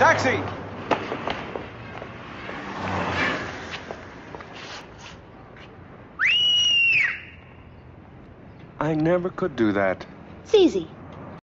Taxi! I never could do that. It's easy.